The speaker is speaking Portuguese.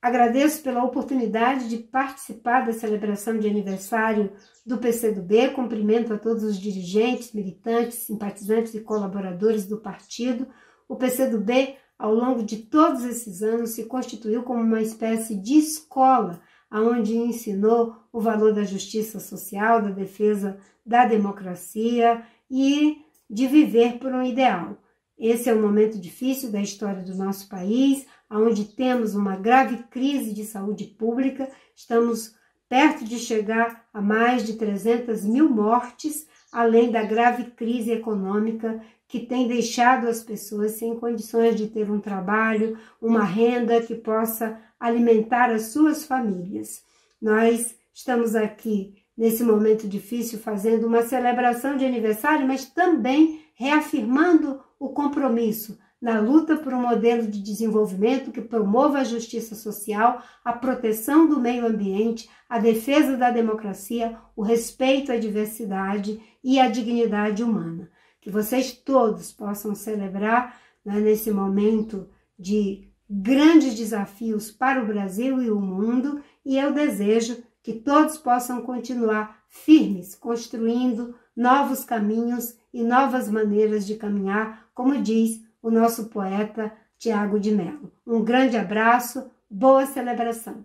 agradeço pela oportunidade de participar da celebração de aniversário do PCdoB. Cumprimento a todos os dirigentes, militantes, simpatizantes e colaboradores do partido. O PCdoB, ao longo de todos esses anos, se constituiu como uma espécie de escola onde ensinou o valor da justiça social, da defesa da democracia e de viver por um ideal. Esse é um momento difícil da história do nosso país, onde temos uma grave crise de saúde pública, estamos perto de chegar a mais de 300 mil mortes, além da grave crise econômica que tem deixado as pessoas sem condições de ter um trabalho, uma renda que possa alimentar as suas famílias. Nós estamos aqui nesse momento difícil fazendo uma celebração de aniversário, mas também reafirmando o compromisso na luta por um modelo de desenvolvimento que promova a justiça social, a proteção do meio ambiente, a defesa da democracia, o respeito à diversidade e à dignidade humana. Que vocês todos possam celebrar né, nesse momento de grandes desafios para o Brasil e o mundo, e eu desejo que todos possam continuar firmes, construindo novos caminhos e novas maneiras de caminhar, como diz o nosso poeta Tiago de Mello. Um grande abraço, boa celebração!